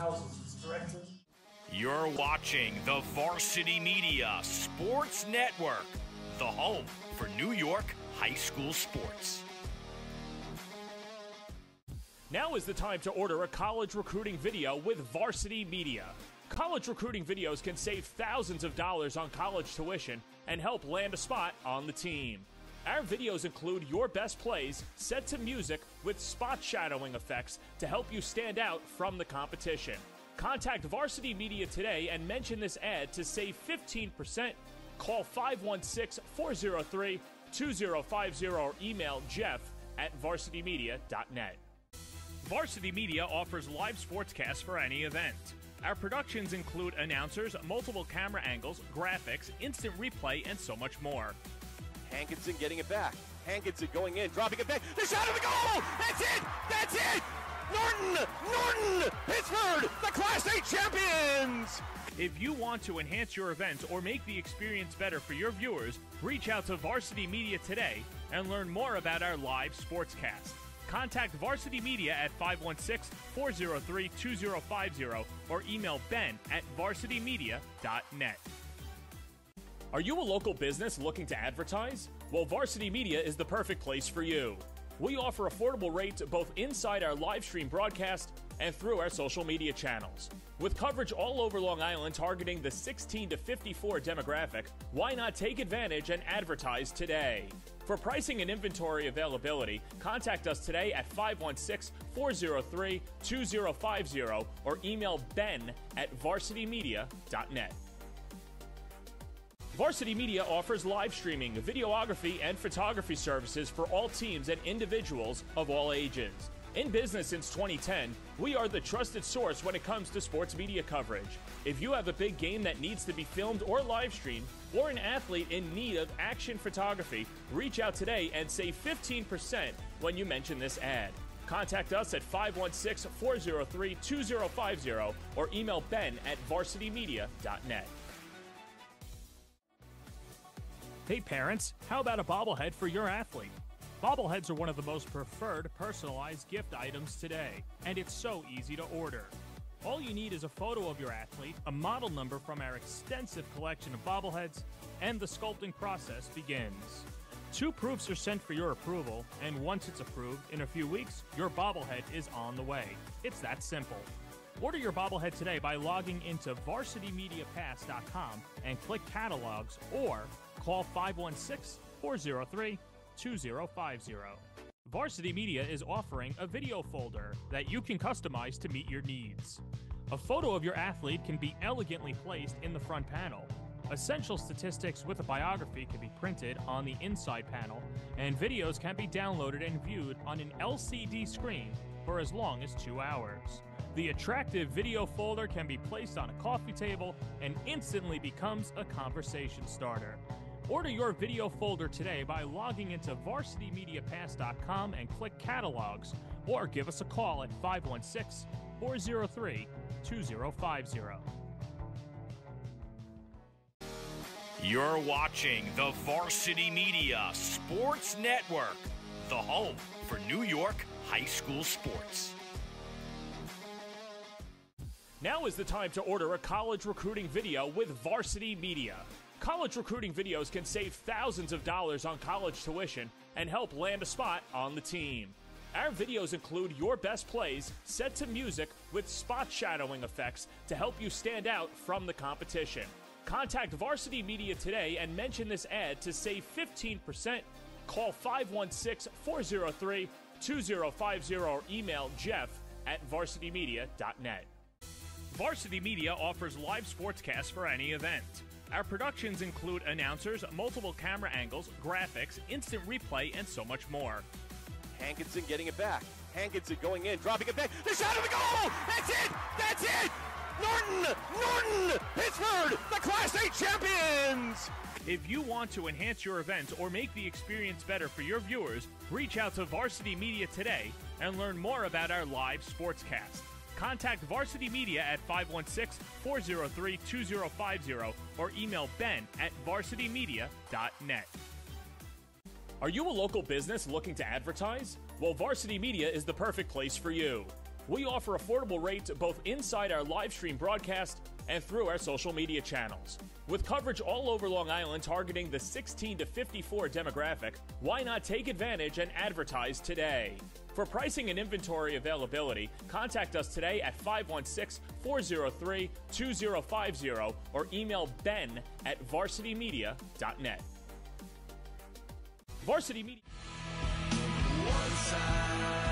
houses it's directed. You're watching the Varsity Media Sports Network, the home for New York high school sports. Now is the time to order a college recruiting video with Varsity Media. College recruiting videos can save thousands of dollars on college tuition and help land a spot on the team. Our videos include your best plays set to music with spot shadowing effects to help you stand out from the competition. Contact Varsity Media today and mention this ad to save 15%. Call 516 403 2050 or email jeff at varsitymedia.net. Varsity Media offers live sportscasts for any event. Our productions include announcers, multiple camera angles, graphics, instant replay, and so much more. Hankinson getting it back. Hankinson going in, dropping it back. The shot of the goal! That's it! That's it! Norton! Norton! Pittsburgh, the Class A champions! If you want to enhance your event or make the experience better for your viewers, reach out to Varsity Media today and learn more about our live sportscast. Contact Varsity Media at 516 403 2050 or email ben at varsitymedia.net. Are you a local business looking to advertise? Well, Varsity Media is the perfect place for you. We offer affordable rates both inside our live stream broadcast and through our social media channels. With coverage all over Long Island targeting the 16 to 54 demographic, why not take advantage and advertise today? For pricing and inventory availability, contact us today at 516 403 2050 or email ben at varsitymedia.net. Varsity Media offers live streaming, videography, and photography services for all teams and individuals of all ages. In business since 2010, we are the trusted source when it comes to sports media coverage. If you have a big game that needs to be filmed or live streamed, or an athlete in need of action photography, reach out today and save 15% when you mention this ad. Contact us at 516 403 2050 or email ben at varsitymedia.net. Hey parents, how about a bobblehead for your athlete? Bobbleheads are one of the most preferred personalized gift items today, and it's so easy to order. All you need is a photo of your athlete, a model number from our extensive collection of bobbleheads, and the sculpting process begins. Two proofs are sent for your approval, and once it's approved, in a few weeks, your bobblehead is on the way. It's that simple. Order your bobblehead today by logging into varsitymediapass.com and click catalogs or call 516 403 2050. Varsity Media is offering a video folder that you can customize to meet your needs. A photo of your athlete can be elegantly placed in the front panel. Essential statistics with a biography can be printed on the inside panel, and videos can be downloaded and viewed on an LCD screen for as long as two hours. The attractive video folder can be placed on a coffee table and instantly becomes a conversation starter. Order your video folder today by logging into varsitymediapass.com and click catalogs, or give us a call at 516 403 2050. You're watching the Varsity Media Sports Network, the home for New York high school sports. Now is the time to order a college recruiting video with Varsity Media. College recruiting videos can save thousands of dollars on college tuition and help land a spot on the team. Our videos include your best plays set to music with spot shadowing effects to help you stand out from the competition. Contact Varsity Media today and mention this ad to save 15%. Call 516 403 2050 or email jeff at varsitymedia.net. Varsity Media offers live sportscasts for any event. Our productions include announcers, multiple camera angles, graphics, instant replay, and so much more. Hankinson getting it back. Hankinson going in, dropping it back. The shot of the goal! That's it! That's it! Norton! Norton! Pittsburgh, the Class A champions! If you want to enhance your event or make the experience better for your viewers, reach out to Varsity Media today and learn more about our live sportscast. Contact Varsity Media at 516 403 2050 or email ben at varsitymedia.net. Are you a local business looking to advertise? Well, Varsity Media is the perfect place for you. We offer affordable rates both inside our live stream broadcast and through our social media channels. With coverage all over Long Island targeting the 16 to 54 demographic, why not take advantage and advertise today? For pricing and inventory availability, contact us today at 516 403 2050 or email ben at varsitymedia.net. Varsity Media. It's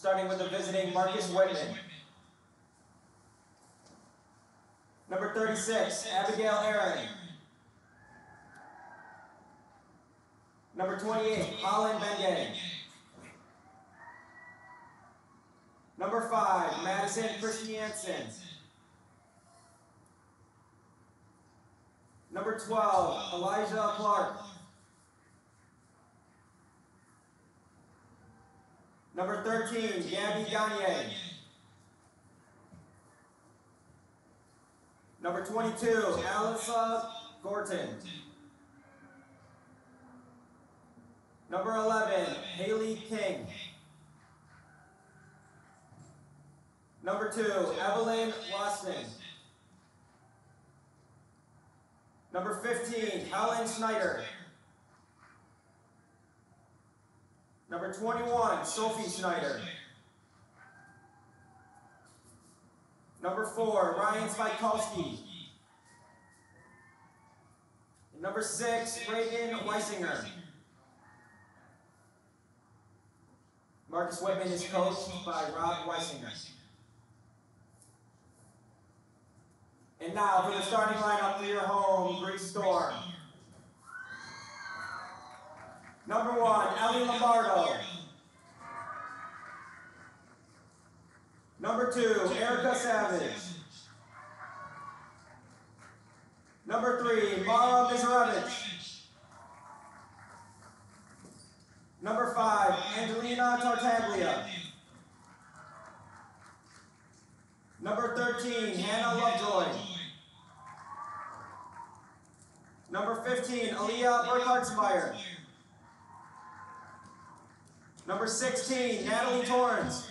starting with the visiting Marcus Whitman. Alyssa Gorton. Number 11, Haley King. Number 2, Evelyn Loston. Number 15, Helen Schneider. Number 21, Sophie Schneider. Number 4, Ryan Spikowski. Number 6, Reagan Weisinger. Marcus Whitman is coached by Rob Weisinger. And now for the starting lineup for your home, Greece Storm. Number one, Ellie Lombardo. Number two, Erica Savage. Number three, Mara Mizarevich. Number five, Angelina Tartaglia. Number 13, Hannah Lovejoy. Number 15, Aaliyah Burkhartsmeyer. Number 16, Natalie Torrance.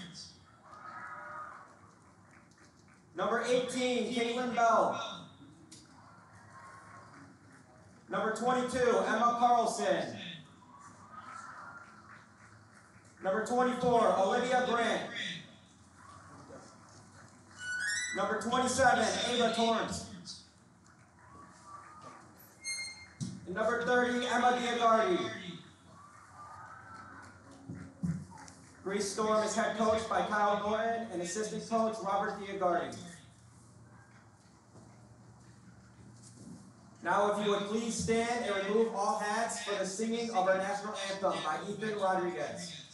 Number 18, Caitlin Bell. Number 22, Emma Carlson. Number 24, Olivia Grant. Number 27, Ava Torrance. And number 30, Emma Diagardi. Greece Storm is head coached by Kyle Norton and assistant coach Robert Diagardi. Now, if you would please stand and remove all hats for the singing of our national anthem by Ethan Rodriguez.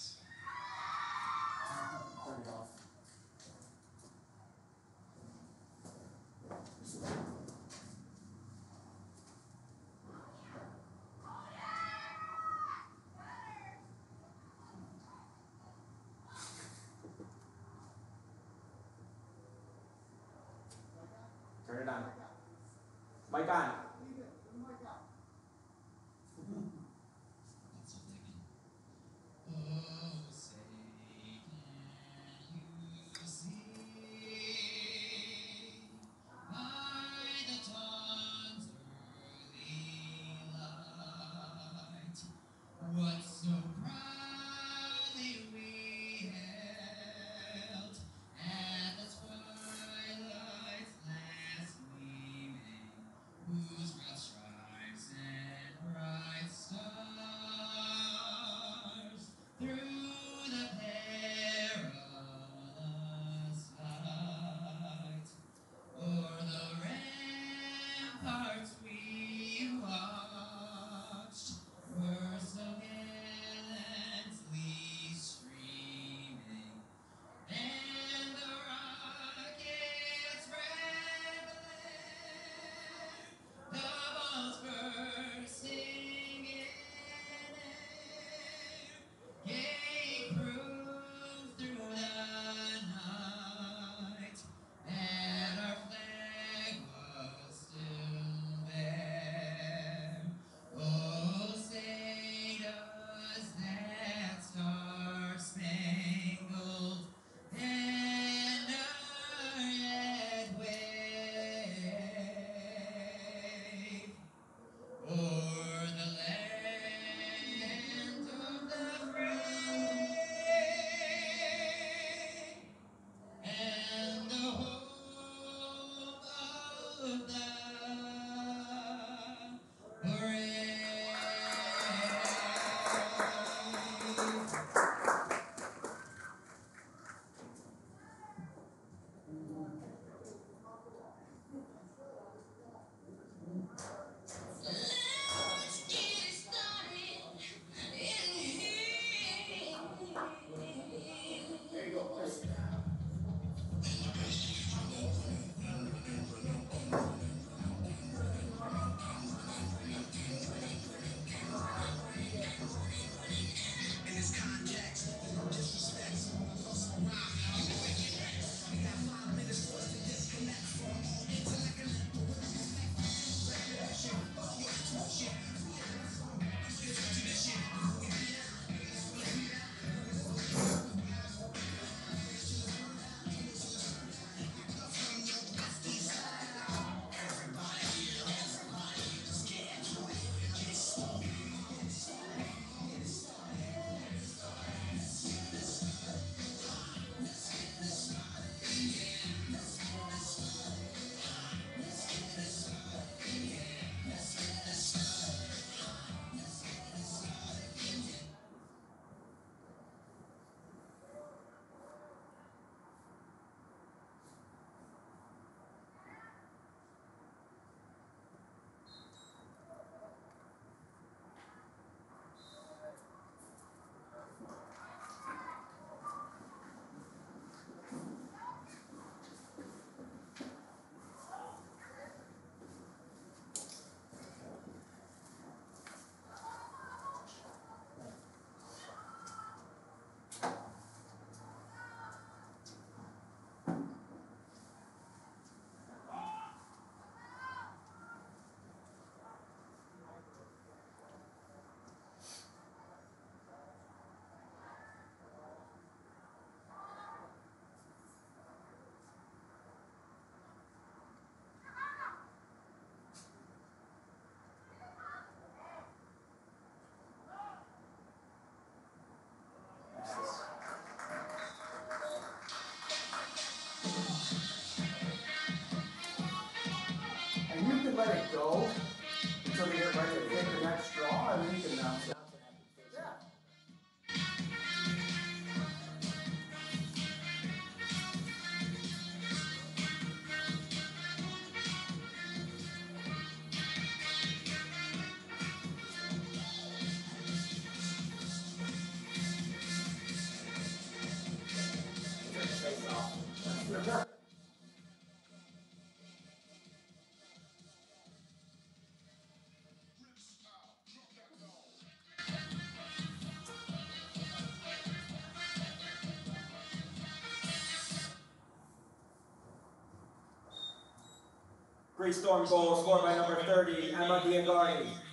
Greece Storm goal scored by number 30, Emma Diagardi.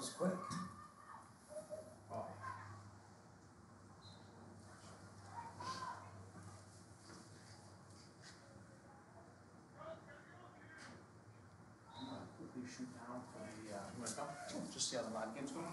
was quick. Oh. Quickly shoot down for the. Uh, you want to come? Just see how the live game's going.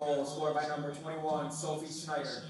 Goal scored by number 21, Sophie Schneider.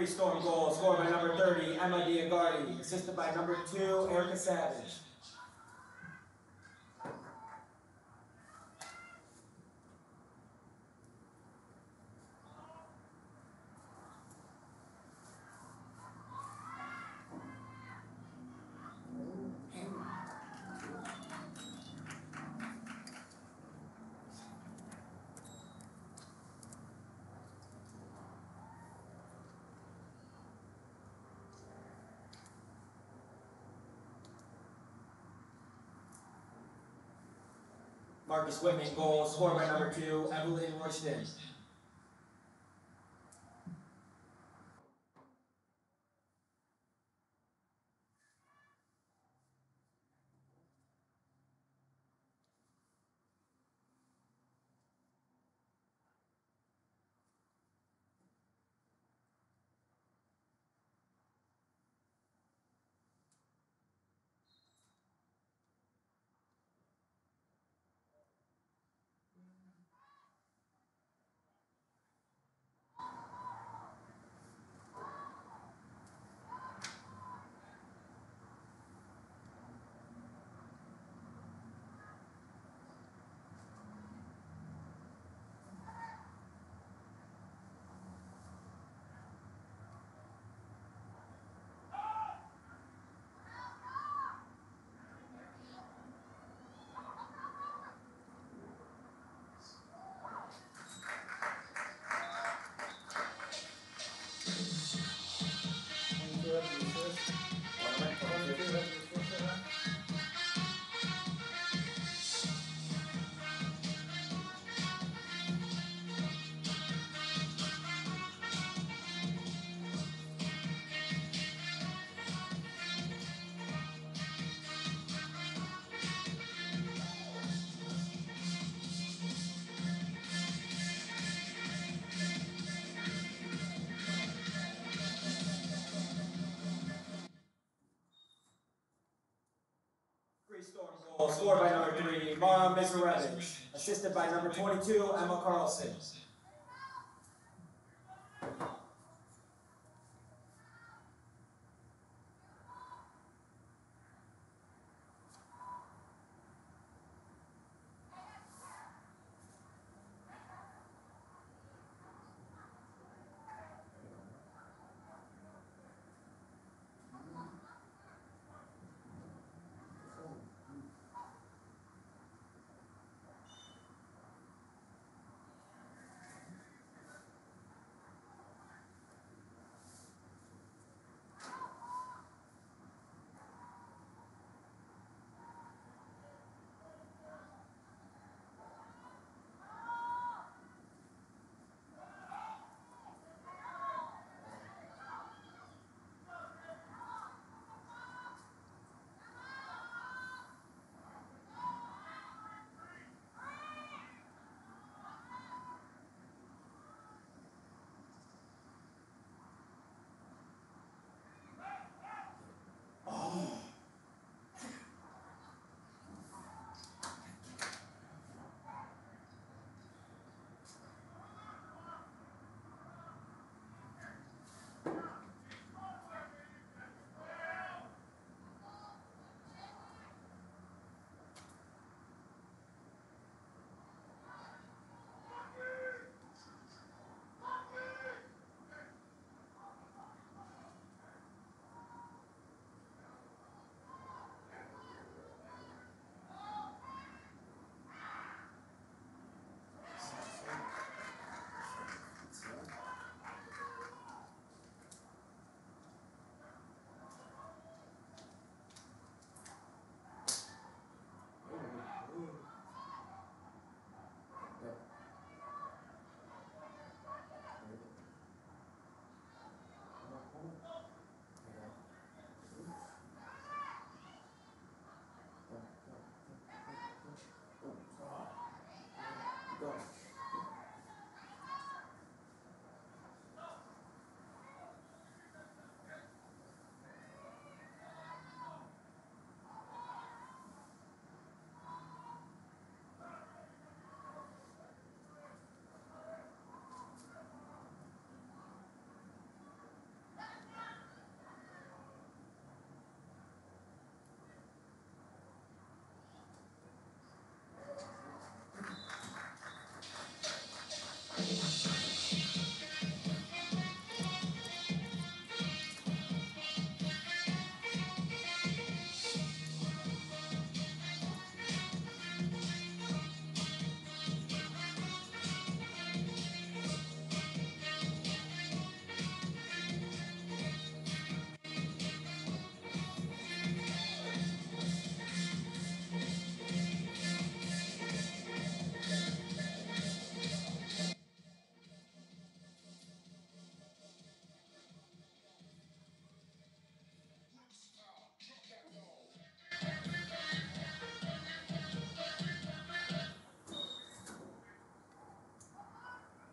Three scoring goals, scored by number 30, Emma Diagardi, assisted by number two, Erica Savage. Marcus Whitman, goals, Scorer number two, Evelyn Royston. Scored by number three, Mara Mizarevich. Assisted by number 22, Emma Carlson.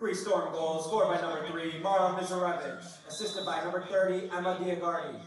Greece Storm goal, scored by number three, Mara Mizarevich. Assisted by number 30, Emma Diagardi.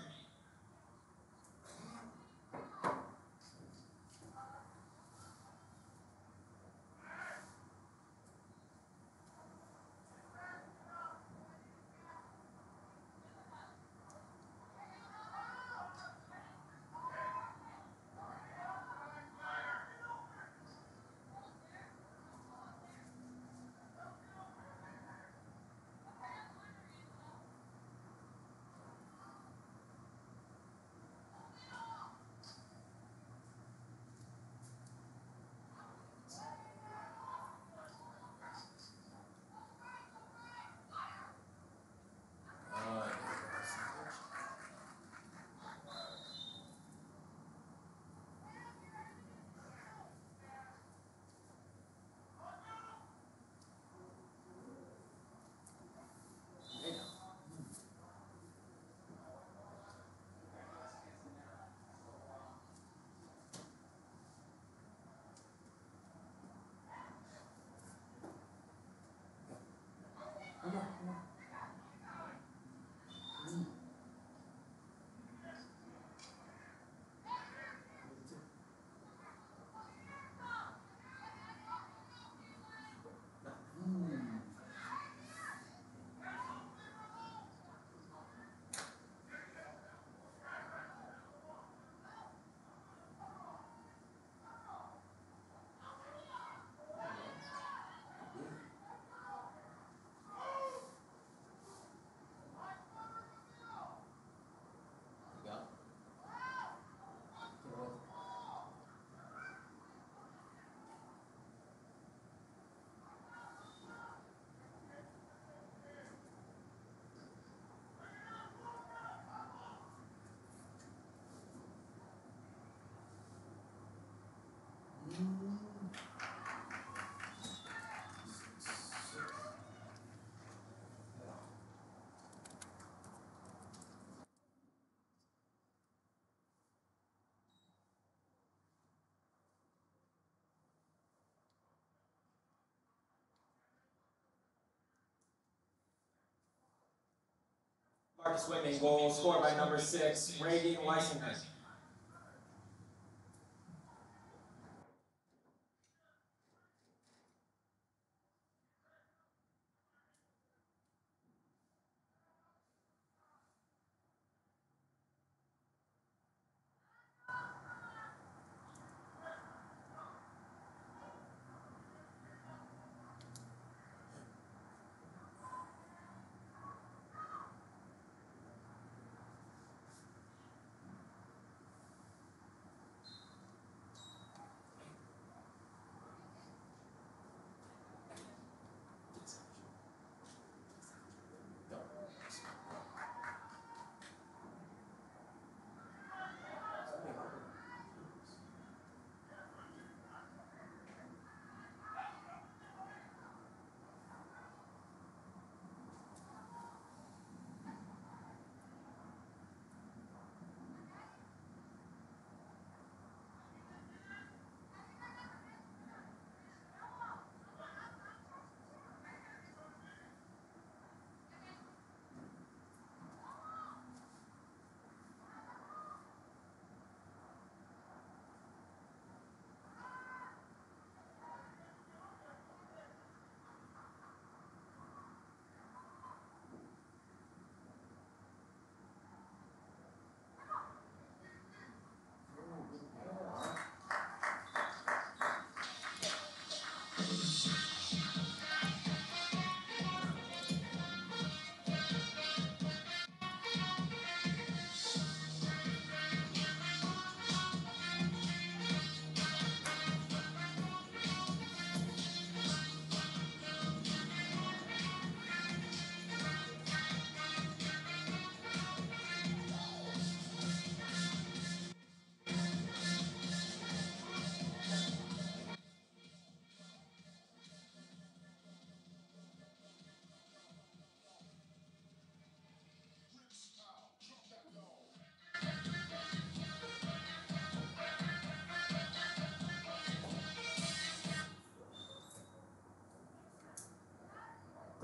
Marcus Whitman, goal scored by number six, Reagan Weisinger.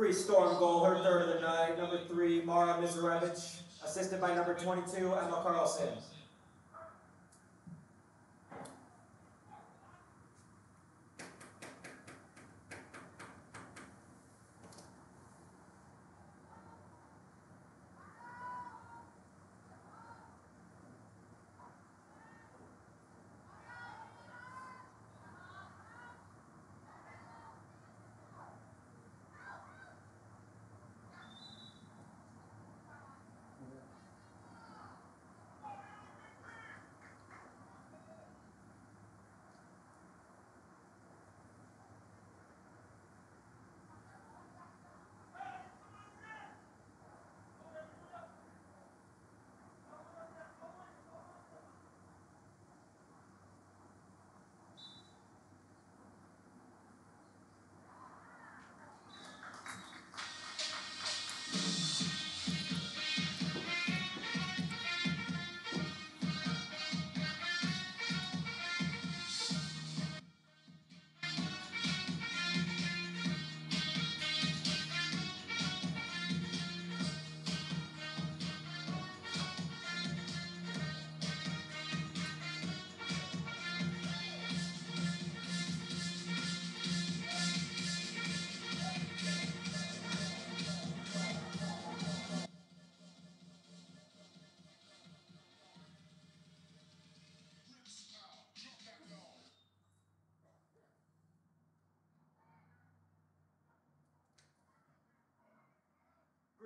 Greece Storm goal, her third of the night. Number three, Mara Mizarevich, assisted by number 22, Emma Carlson.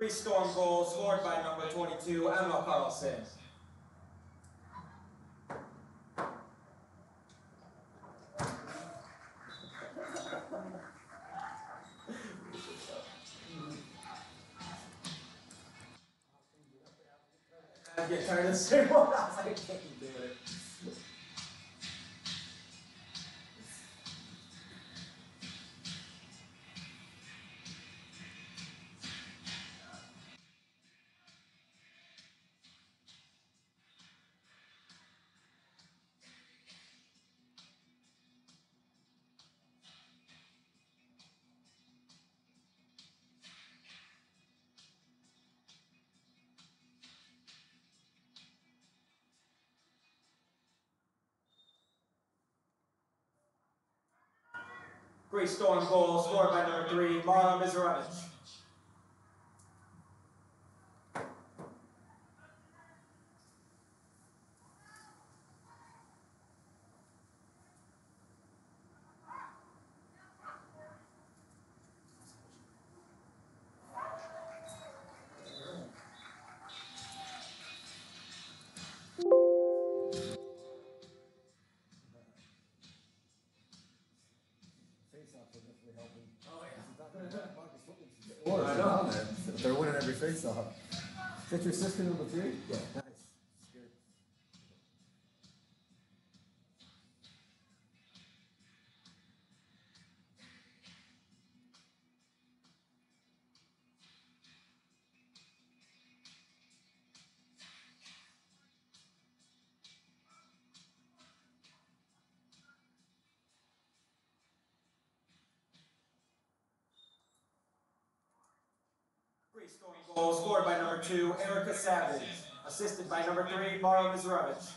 Greece Storm goals, scored by number 22, Emma Carlson. I get tired of saying what I can't do Greece Storm goal scored by number three, Marlon Mizarevich. Face-off. Is that your sister number three? Yeah. Savage. Assisted by number three, Marlon Mizarevich.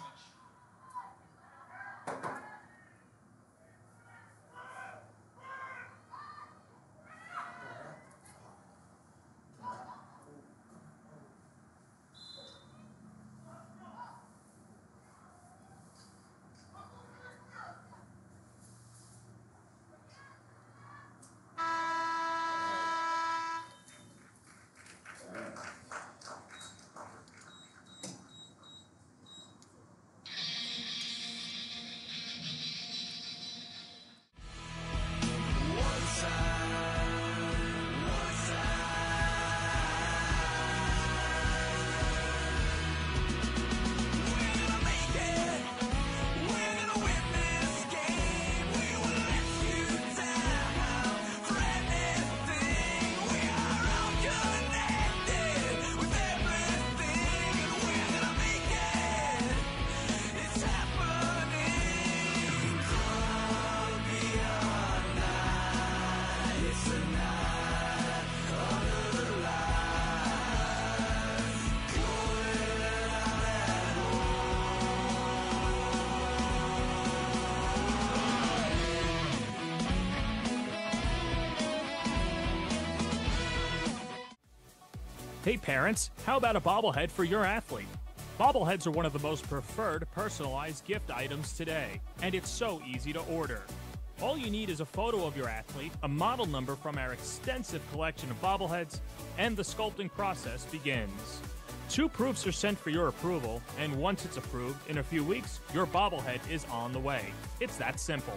Parents, how about a bobblehead for your athlete? Bobbleheads are one of the most preferred personalized gift items today, and it's so easy to order. All you need is a photo of your athlete, a model number from our extensive collection of bobbleheads, and the sculpting process begins. Two proofs are sent for your approval, and once it's approved, in a few weeks, your bobblehead is on the way. It's that simple.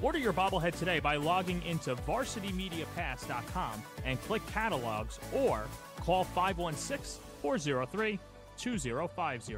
Order your bobblehead today by logging into varsitymediapass.com and click catalogs or call 516 403 2050.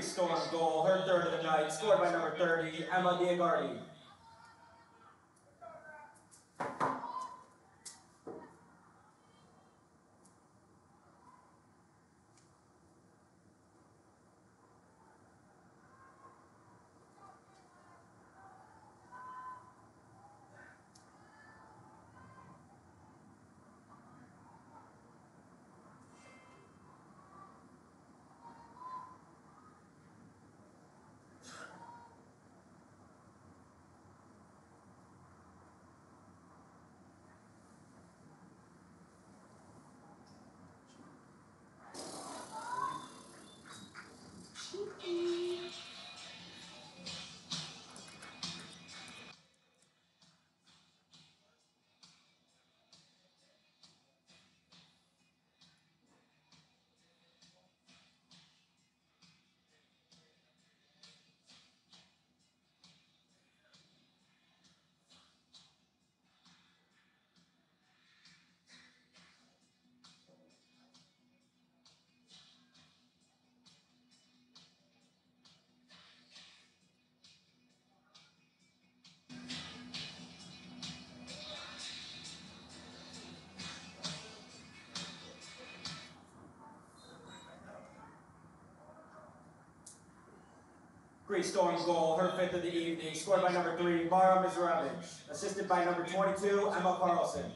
Storm goal, her third of the night, scored by number 30, Emma Diagardi. Greece Storm goal, her fifth of the evening, scored by number 3, Mara Mizarevich. Assisted by number 22, Emma Carlson.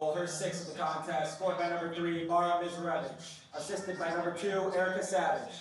Goal, her sixth of the contest, scored by number 3, Mara Mizarevich. Assisted by number 2, Erica Savage.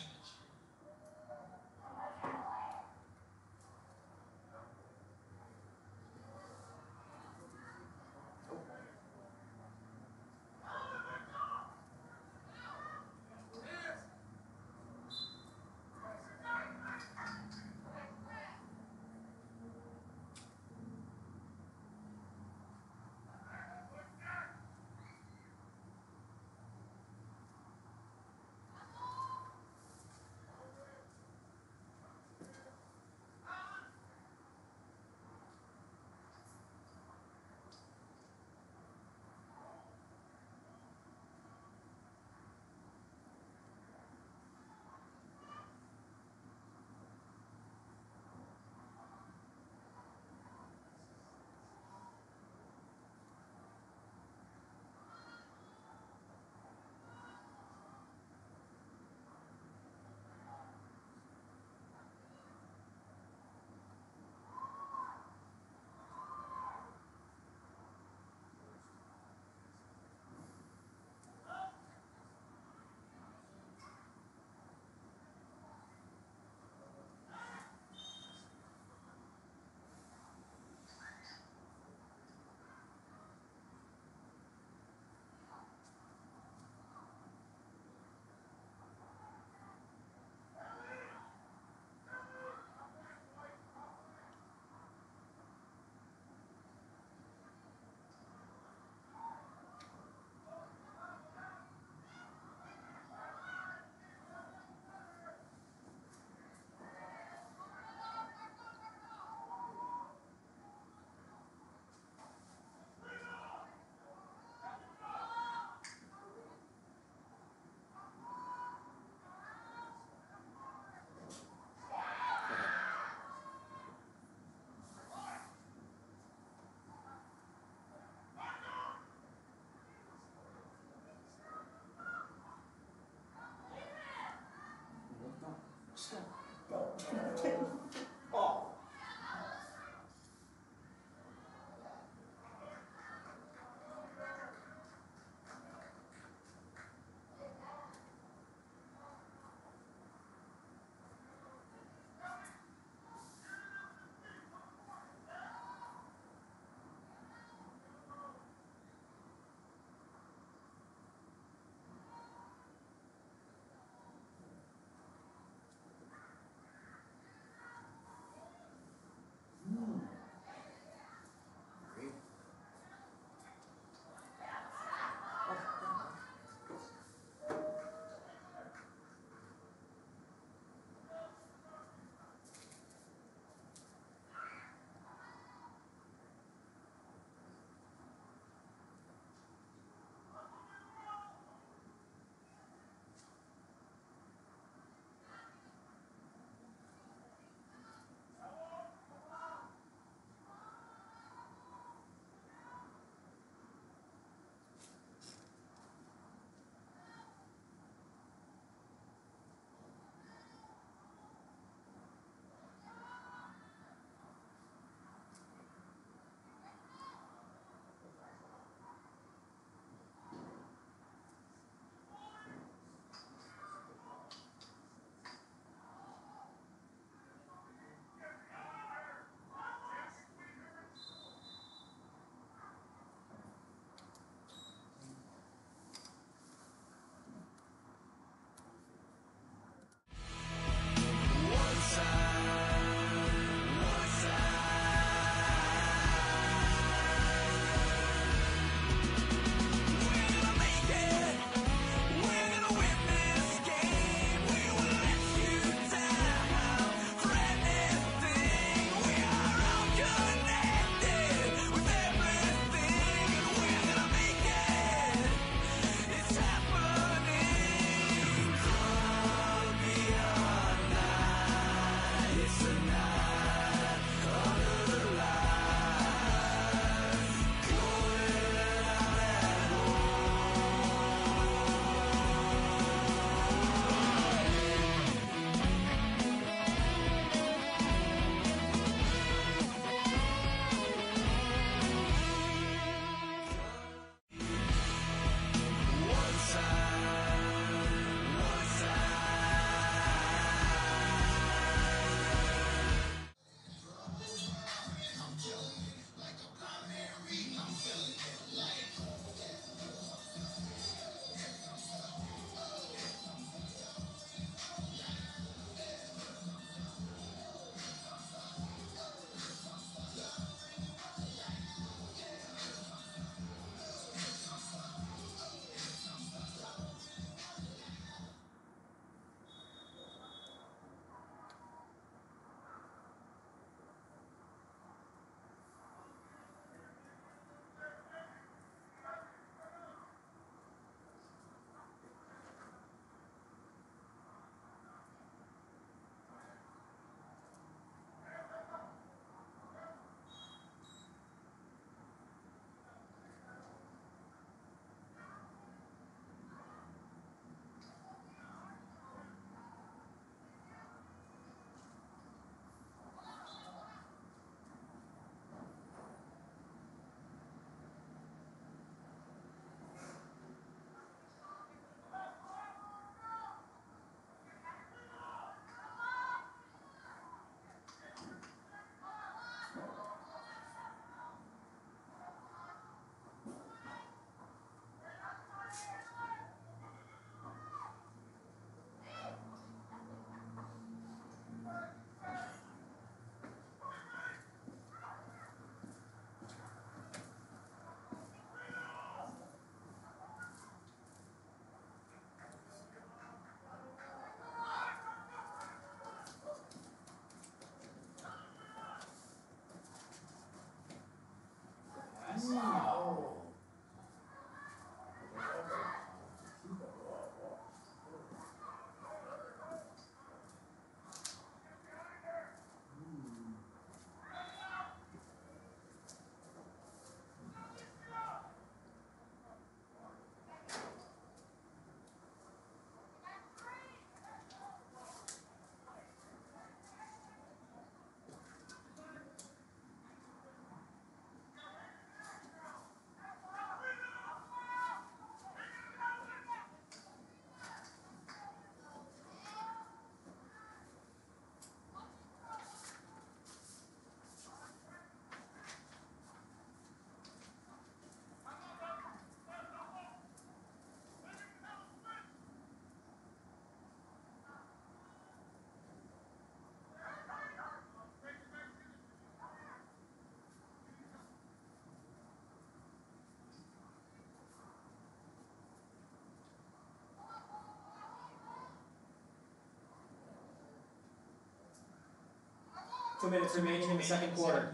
Two minutes remaining in the second quarter.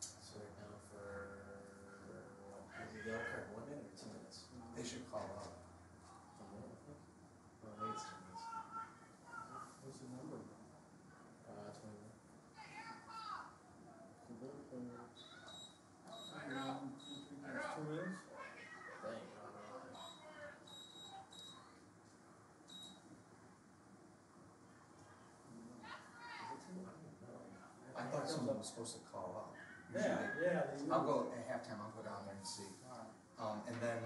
So right now for, maybe they'll current one minute or two minutes. They should call out. One minute, I think. Well, maybe it's two minutes. What's the number? Uh, twenty-one. Two minutes? Dang, I don't know. Is it two? I don't know. I thought someone was supposed to call up. Yeah, Usually- yeah. they I'll go at halftime, I'll go down there and see. Um, and then,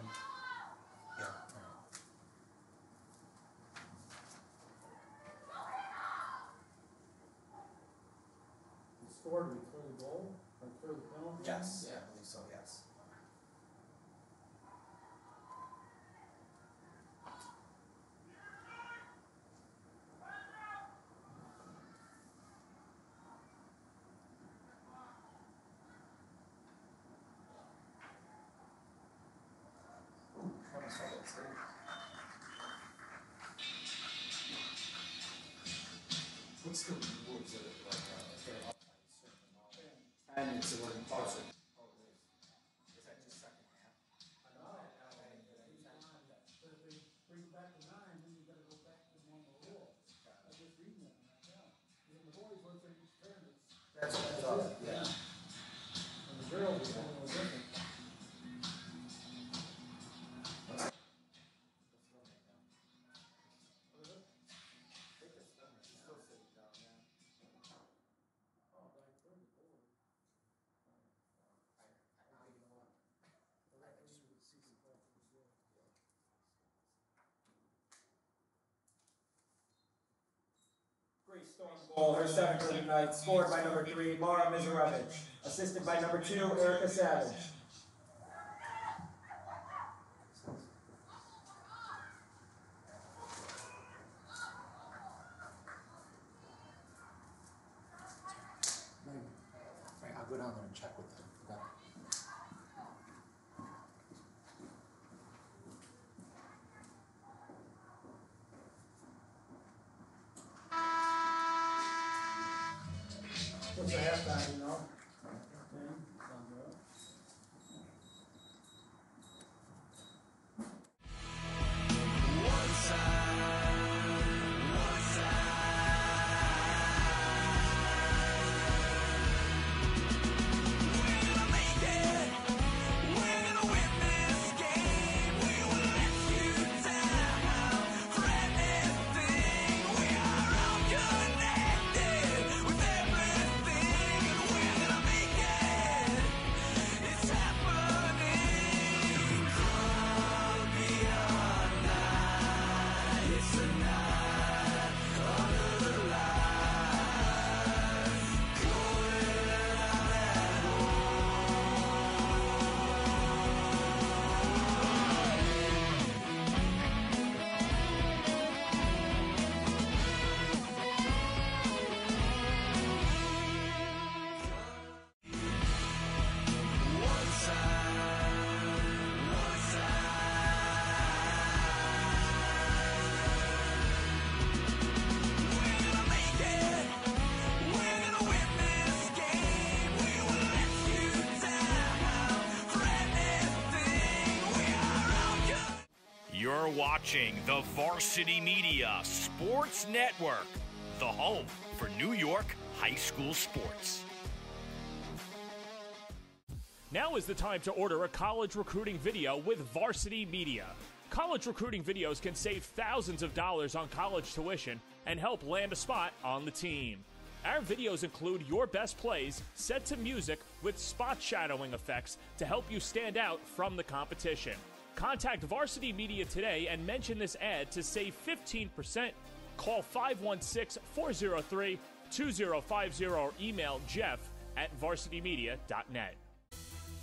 It, like, uh? And it's a little closer. Oh, Greece Storm goal, her seventh of the night, scored by number three, Mara Mizarevich. Assisted by number two, Erica Savage. I'll go down there and check watching the Varsity Media Sports Network, the home for New York high school sports. Now is the time to order a college recruiting video with Varsity Media. College recruiting videos can save thousands of dollars on college tuition and help land a spot on the team. Our videos include your best plays set to music with spot shadowing effects to help you stand out from the competition. Contact Varsity Media today and mention this ad to save 15%. Call 516 403 2050 or email Jeff at varsitymedia.net.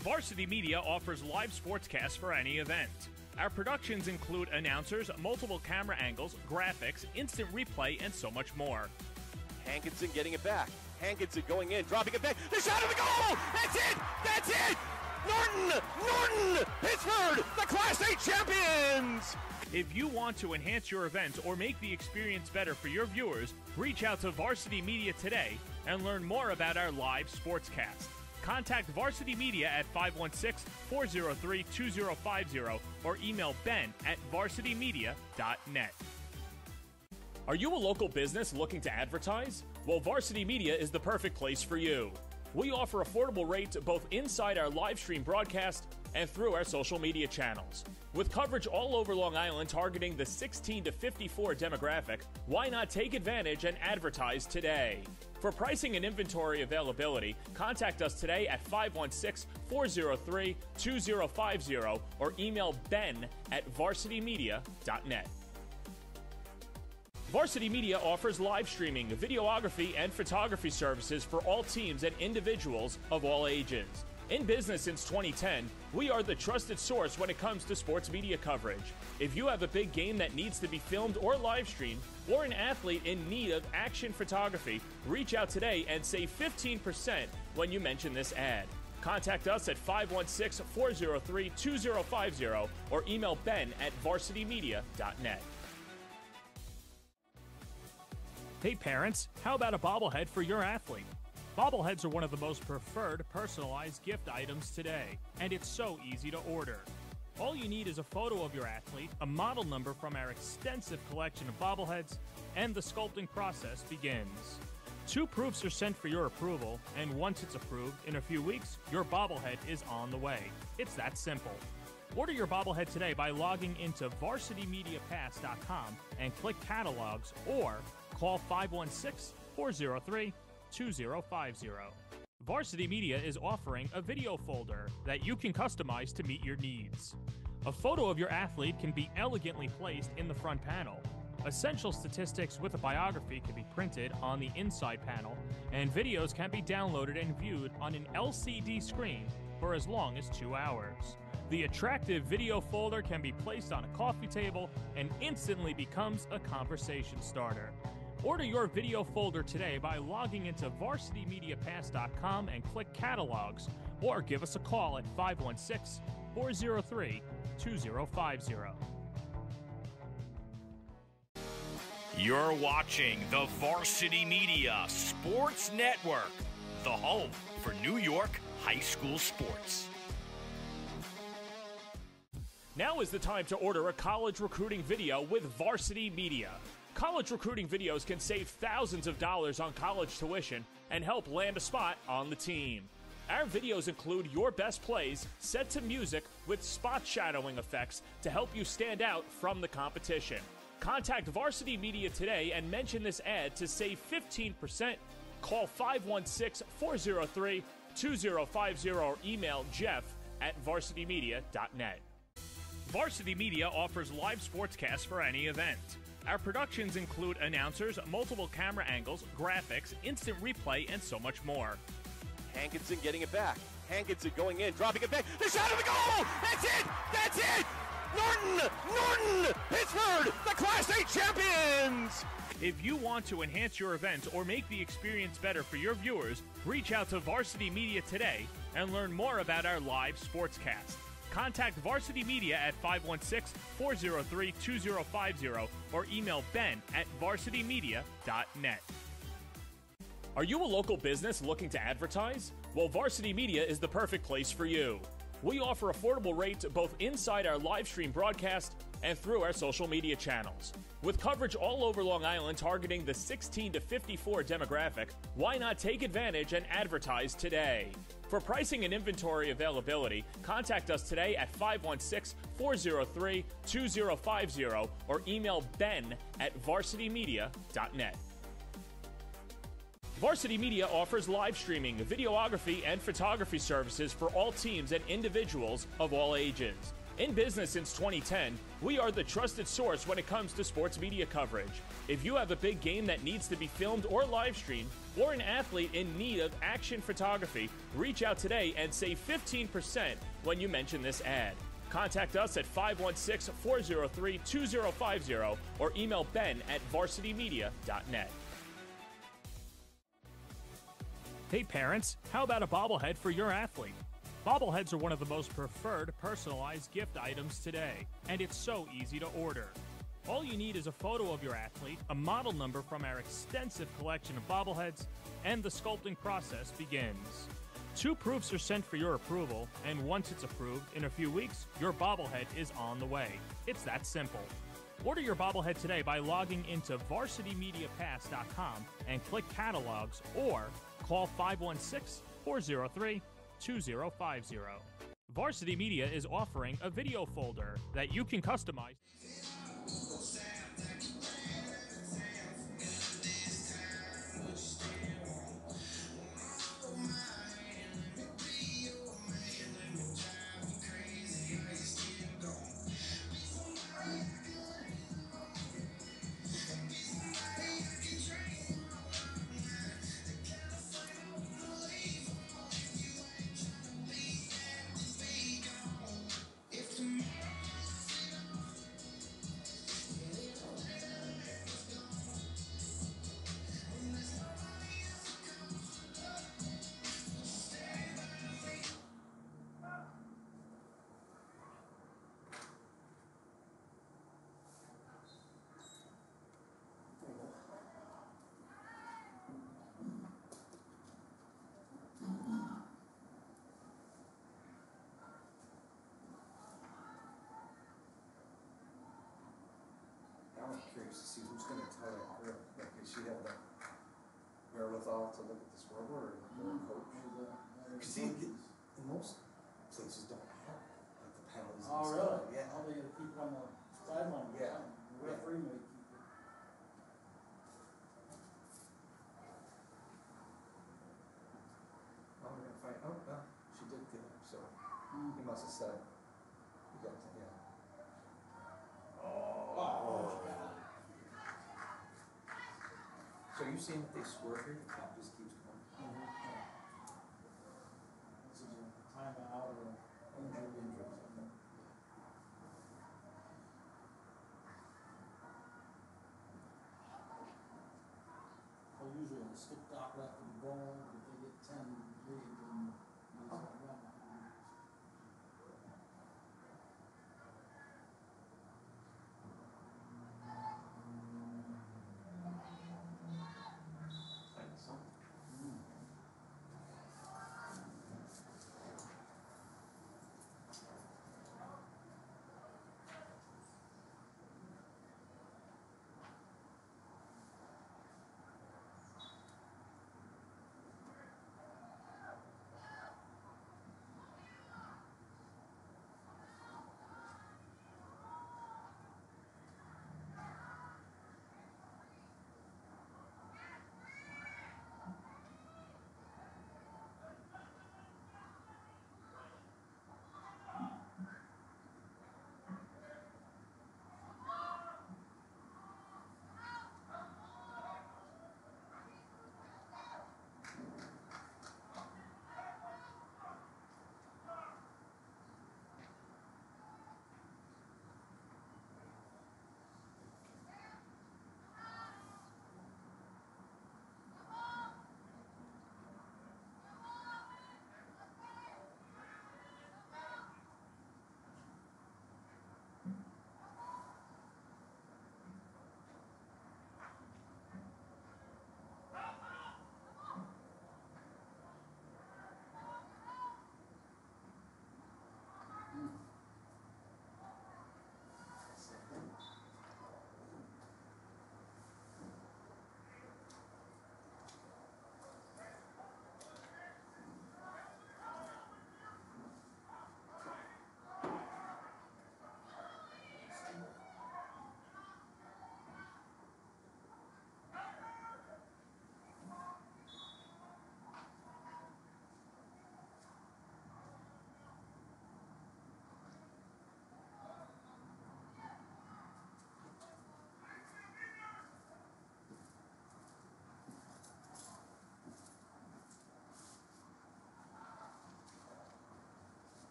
Varsity Media offers live sportscasts for any event. Our productions include announcers, multiple camera angles, graphics, instant replay, and so much more. Hankinson getting it back. Hankinson going in, dropping it back. The shot of the goal! That's it! That's it! Norton! Norton! Pittsburgh, the Class A champions! If you want to enhance your event or make the experience better for your viewers, reach out to Varsity Media today and learn more about our live sportscast. Contact Varsity Media at 516 403 2050 or email ben at varsitymedia.net. Are you a local business looking to advertise? Well, Varsity Media is the perfect place for you. We offer affordable rates both inside our live stream broadcast and through our social media channels. With coverage all over Long Island targeting the 16 to 54 demographic, why not take advantage and advertise today? For pricing and inventory availability, contact us today at 516 403 2050 or email ben at varsitymedia.net. Varsity Media offers live streaming, videography, and photography services for all teams and individuals of all ages. In business since 2010, we are the trusted source when it comes to sports media coverage. If you have a big game that needs to be filmed or live streamed, or an athlete in need of action photography, reach out today and save 15% when you mention this ad. Contact us at 516 403 2050 or email ben at varsitymedia.net. Hey parents, how about a bobblehead for your athlete? Bobbleheads are one of the most preferred personalized gift items today, and it's so easy to order. All you need is a photo of your athlete, a model number from our extensive collection of bobbleheads, and the sculpting process begins. Two proofs are sent for your approval, and once it's approved, in a few weeks, your bobblehead is on the way. It's that simple. Order your bobblehead today by logging into varsitymediapass.com and click catalogs or call 516 403 2050. Varsity Media is offering a video folder that you can customize to meet your needs. A photo of your athlete can be elegantly placed in the front panel. Essential statistics with a biography can be printed on the inside panel, and videos can be downloaded and viewed on an LCD screen for as long as two hours. The attractive video folder can be placed on a coffee table and instantly becomes a conversation starter. Order your video folder today by logging into varsitymediapass.com and click catalogs, or give us a call at 516 403 2050. You're watching the Varsity Media Sports Network, the home for New York high school sports. Now is the time to order a college recruiting video with Varsity Media. College recruiting videos can save thousands of dollars on college tuition and help land a spot on the team. Our videos include your best plays set to music with spot shadowing effects to help you stand out from the competition. Contact Varsity Media today and mention this ad to save 15%. Call 516 403 2050 or email Jeff at varsitymedia.net. Varsity Media offers live sportscasts for any event. Our productions include announcers, multiple camera angles, graphics, instant replay, and so much more. Hankinson getting it back. Hankinson going in, dropping it back. The shot of the goal! That's it! That's it! Norton! Norton! Pittsburgh, the Class A champions! If you want to enhance your event or make the experience better for your viewers, reach out to Varsity Media today and learn more about our live sportscast. Contact Varsity Media at 516 403 2050 or email ben at varsitymedia.net. Are you a local business looking to advertise? Well, Varsity Media is the perfect place for you. We offer affordable rates both inside our live stream broadcast and through our social media channels. With coverage all over Long Island targeting the 16 to 54 demographic, why not take advantage and advertise today? For pricing and inventory availability, contact us today at 516 403 2050 or email ben at varsitymedia.net. Varsity Media offers live streaming, videography, and photography services for all teams and individuals of all ages. In business since 2010, we are the trusted source when it comes to sports media coverage. If you have a big game that needs to be filmed or live streamed, or an athlete in need of action photography, reach out today and save 15% when you mention this ad. Contact us at 516 403 2050 or email ben at varsitymedia.net. Hey parents, how about a bobblehead for your athlete? Bobbleheads are one of the most preferred personalized gift items today, and it's so easy to order. All you need is a photo of your athlete, a model number from our extensive collection of bobbleheads, and the sculpting process begins. Two proofs are sent for your approval, and once it's approved, in a few weeks, your bobblehead is on the way. It's that simple. Order your bobblehead today by logging into varsitymediapass.com and click catalogs or call 516 403 2050. Varsity Media is offering a video folder that you can customize. Now wherewithal to look at the scoreboard or the coach? Hmm. Cause see, in most places don't have, like, the penalties oh, and Oh, stuff. really? Yeah. Oh, they gotta keep it on the sideline. or Yeah. The referee may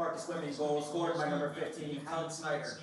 Marcus Lemony goal scored by number 15, Helen Snyder.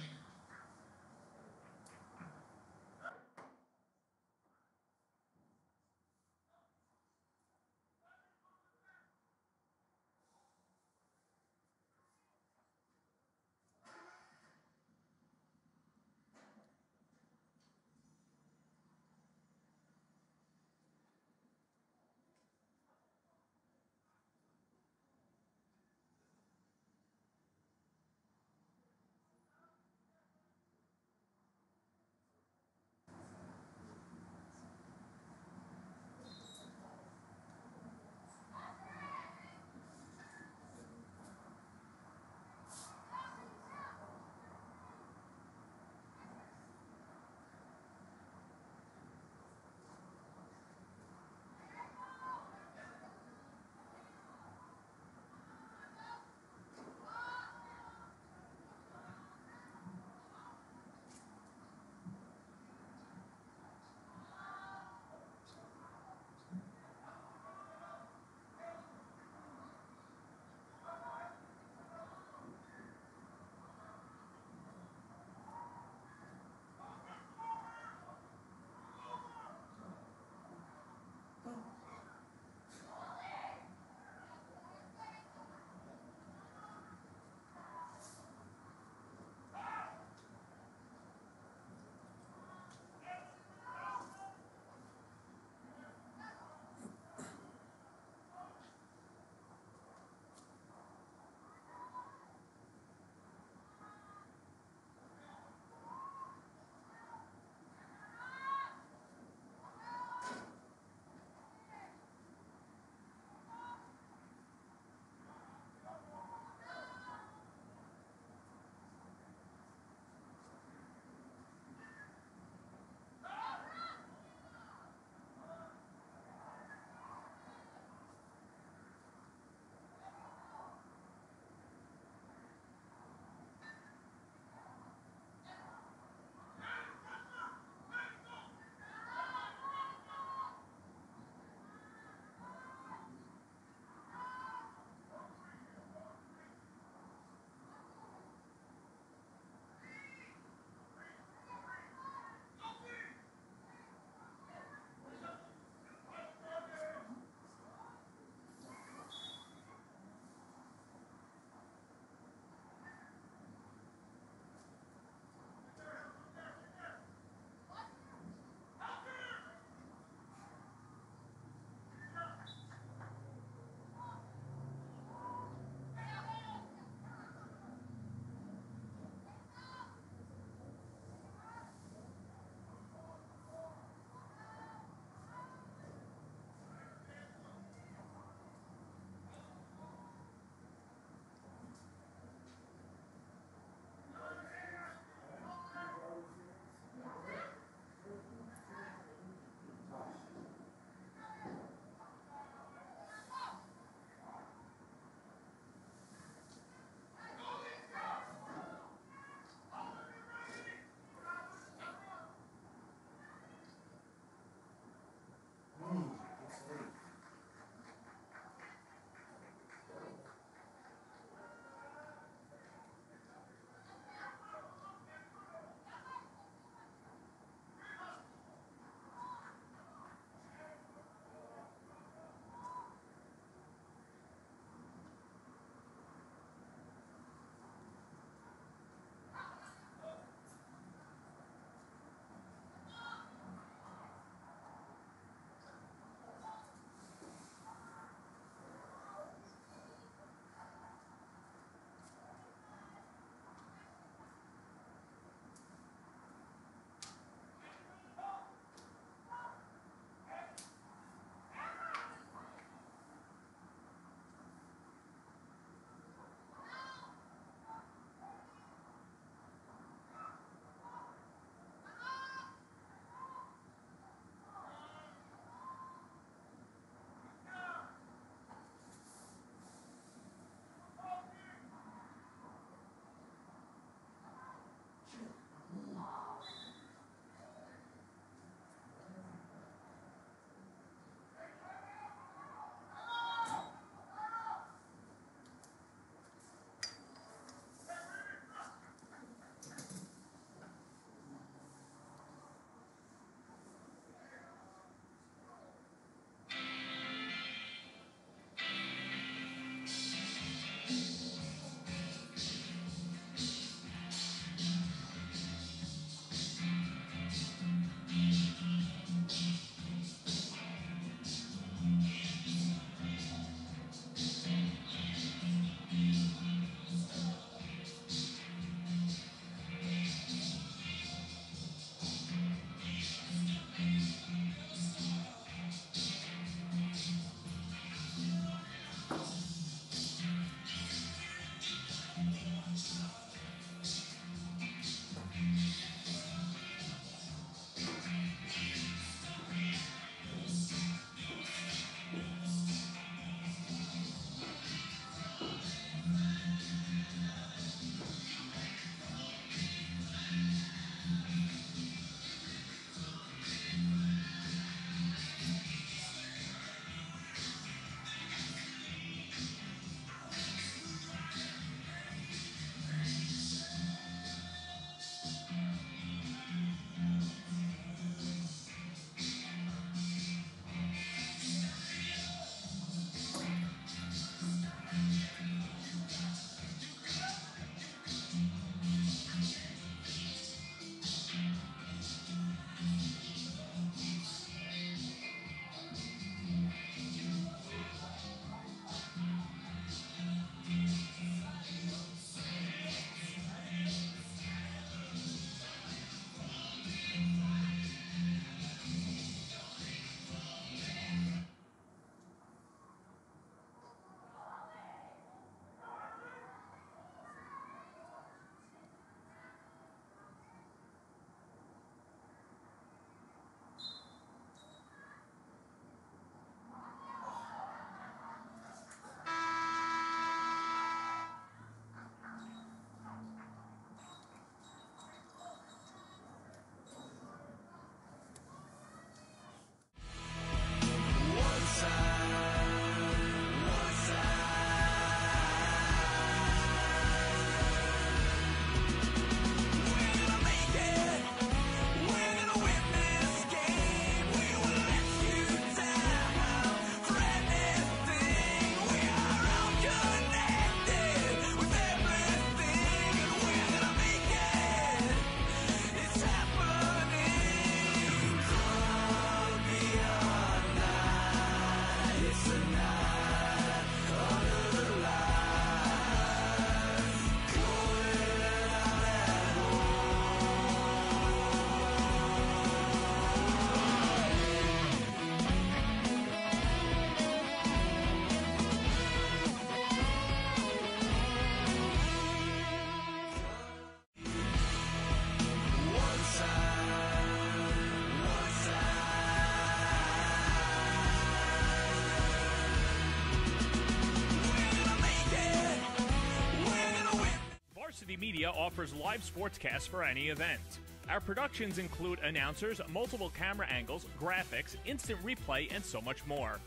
Media offers live sportscasts for any event. Our productions include announcers, multiple camera angles, graphics, instant replay, and so much more.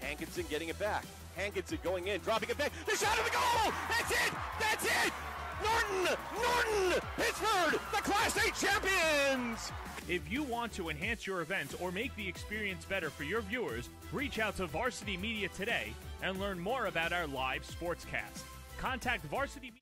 Hankinson getting it back. Hankinson going in, dropping it back. The shot of the goal! That's it! That's it! Norton! Norton! Pittsburgh, the Class A champions! If you want to enhance your event or make the experience better for your viewers, reach out to Varsity Media today and learn more about our live sportscast. Contact Varsity Media.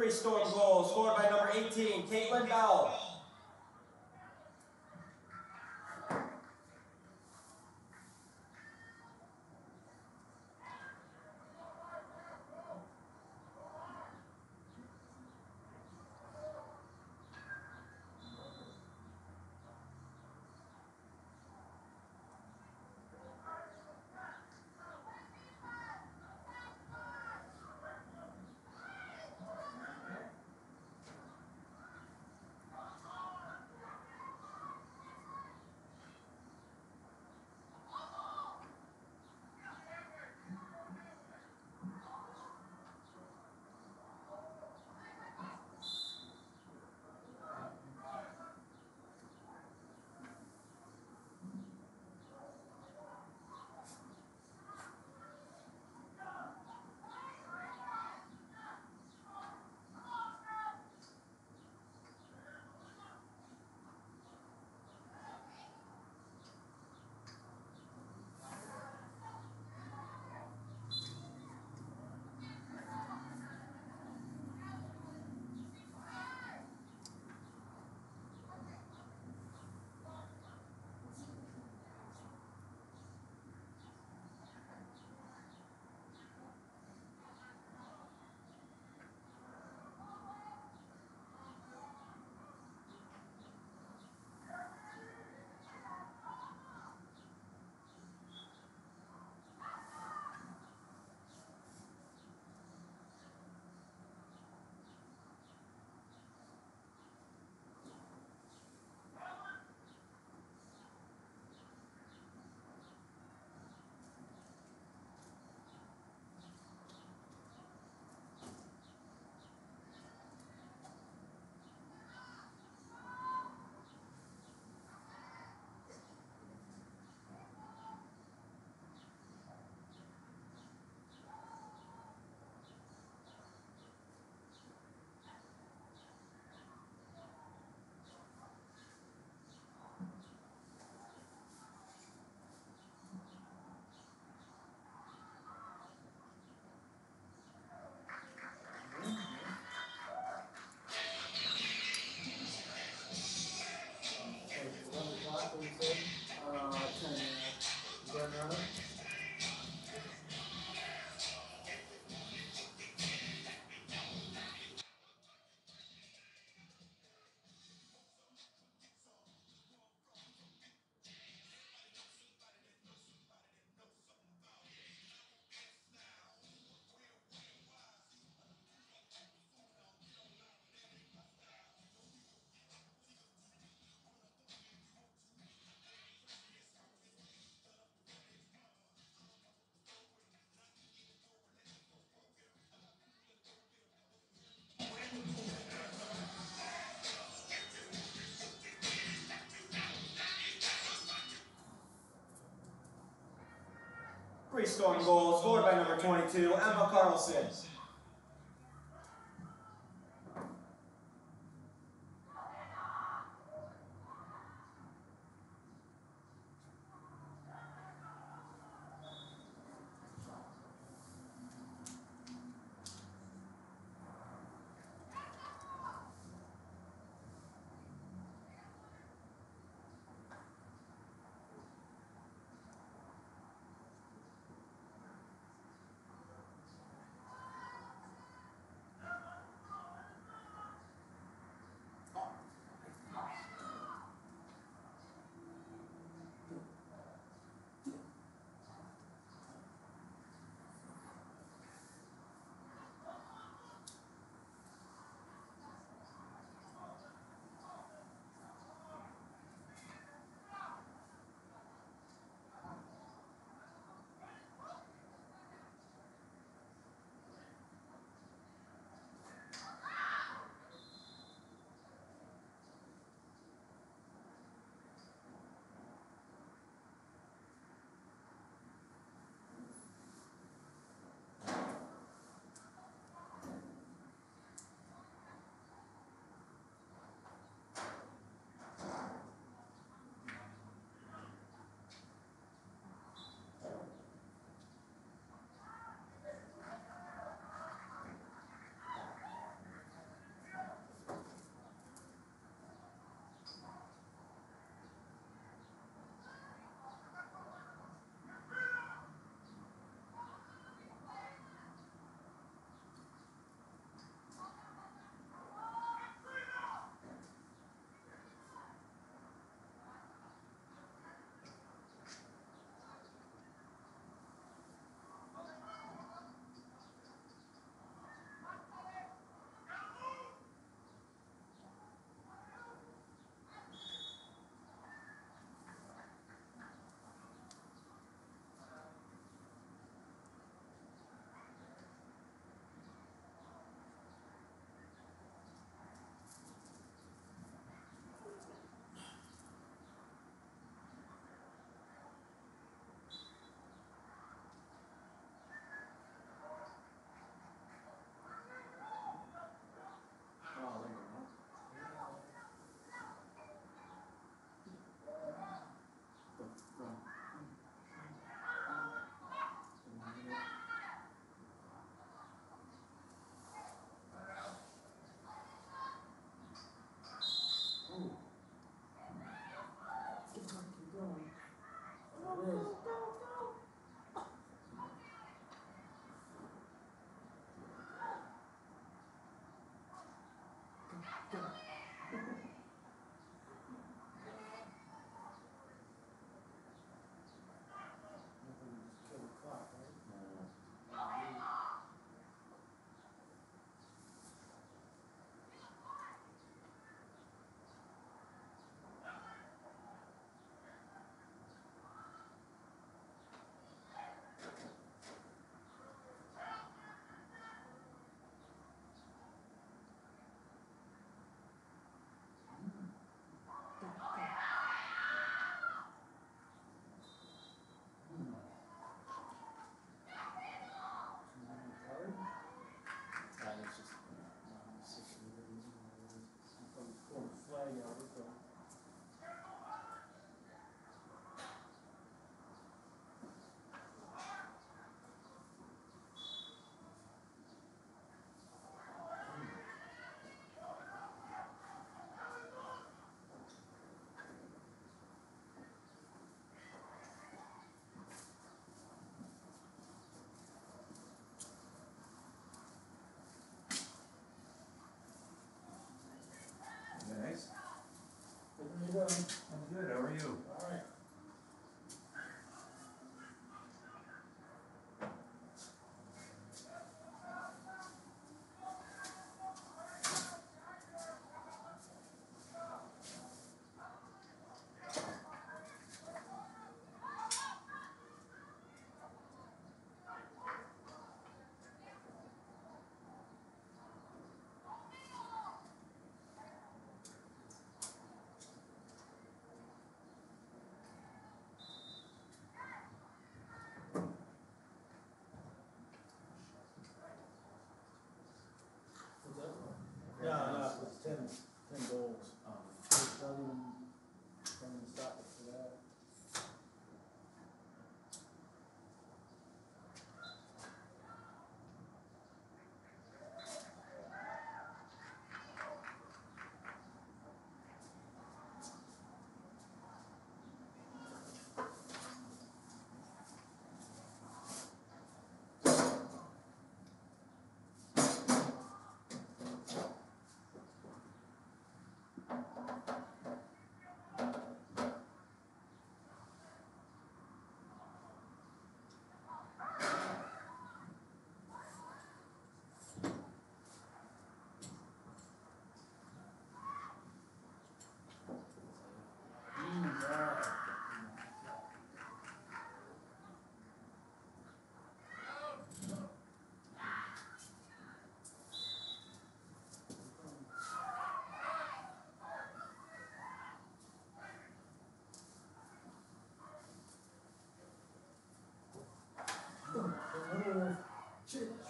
Greece Storm goals scored by number 18, Caitlin Bell. Greece Storm goal scored by number 22, Emma Carlson.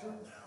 Shit,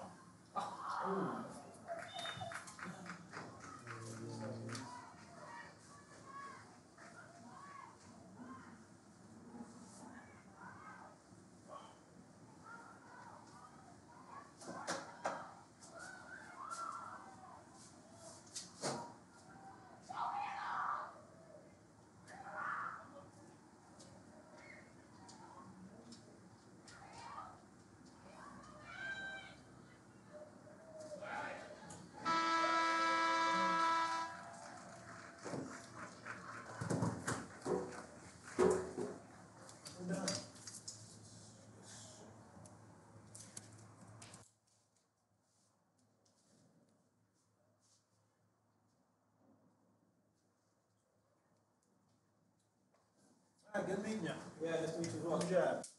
good meeting you. Yeah, nice to meet you as well. Good job.